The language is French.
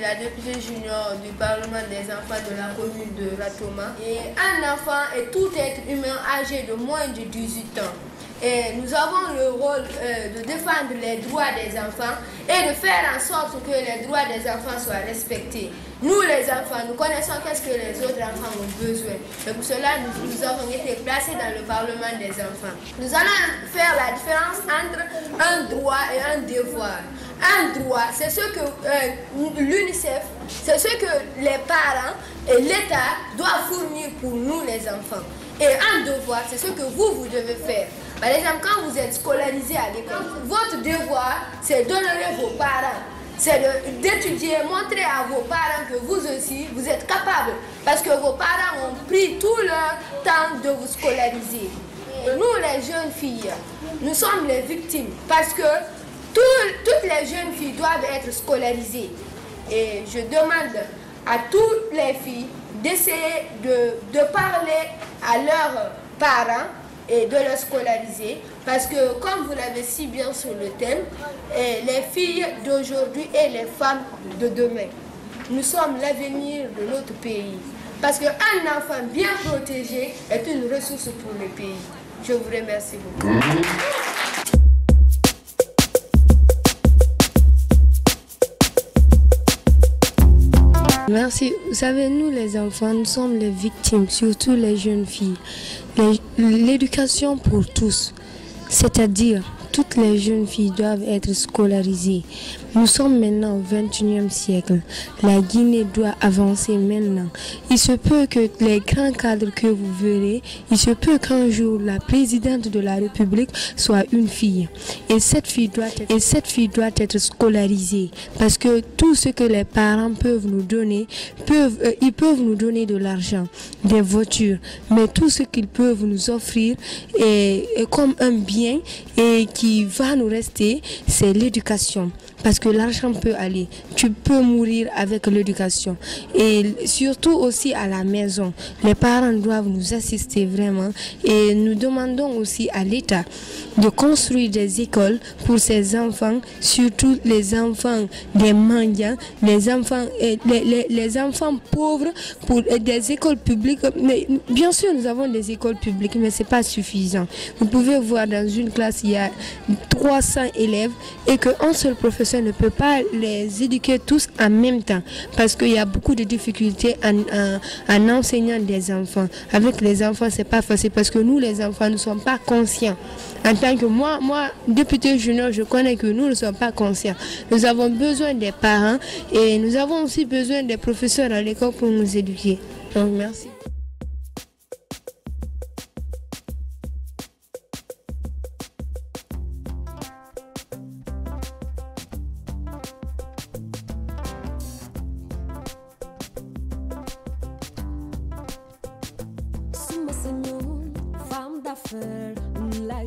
la députée junior du Parlement des enfants de la commune de Ratoma. Et un enfant est tout être humain âgé de moins de 18 ans. Nous avons le rôle euh, de défendre les droits des enfants et de faire en sorte que les droits des enfants soient respectés. Nous, les enfants, nous connaissons qu'est-ce que les autres enfants ont besoin. Et pour cela, nous, avons été placés dans le Parlement des enfants. Nous allons faire la différence entre un droit et un devoir. Un droit, c'est ce que euh, l'UNICEF, c'est ce que les parents et l'État doivent fournir pour nous, les enfants. Et un devoir, c'est ce que vous, vous devez faire. Par exemple, quand vous êtes scolarisé à l'école, votre devoir, c'est d'honorer vos parents. C'est d'étudier, montrer à vos parents que vous aussi, vous êtes capable. Parce que vos parents ont pris tout leur temps de vous scolariser. Et nous, les jeunes filles, nous sommes les victimes. Parce que tout, toutes les jeunes filles doivent être scolarisées. Et je demande à toutes les filles d'essayer de, de parler à leurs parents et de le scolariser parce que comme vous l'avez si bien sur le thème, les filles d'aujourd'hui et les femmes de demain, nous sommes l'avenir de notre pays. Parce qu'un enfant bien protégé est une ressource pour le pays. Je vous remercie beaucoup. Merci. Vous savez, nous les enfants, nous sommes les victimes, surtout les jeunes filles. L'éducation pour tous, c'est-à-dire toutes les jeunes filles doivent être scolarisées. Nous sommes maintenant au 21e siècle. La Guinée doit avancer maintenant. Il se peut que les grands cadres que vous verrez, il se peut qu'un jour la présidente de la République soit une fille. Et cette fille doit être, scolarisée. Parce que tout ce que les parents peuvent nous donner, euh, ils peuvent nous donner de l'argent, des voitures. Mais tout ce qu'ils peuvent nous offrir est comme un bien et qui va nous rester, c'est l'éducation. Parce que l'argent peut aller. Tu peux mourir avec l'éducation. Et surtout aussi à la maison. Les parents doivent nous assister vraiment. Et nous demandons aussi à l'État de construire des écoles pour ces enfants, surtout les enfants des mendiants, les enfants, les, enfants pauvres, pour des écoles publiques. Mais bien sûr, nous avons des écoles publiques, mais ce n'est pas suffisant. Vous pouvez voir dans une classe, il y a 300 élèves et qu'un seul professeur ne peut pas les éduquer tous en même temps parce qu'il y a beaucoup de difficultés en, en, en, enseignant des enfants. Avec les enfants, c'est pas facile parce que nous, les enfants, ne sommes pas conscients. En tant que moi, moi, député junior, je connais que nous ne sommes pas conscients. Nous avons besoin des parents et nous avons aussi besoin des professeurs à l'école pour nous éduquer. Donc, merci. faire la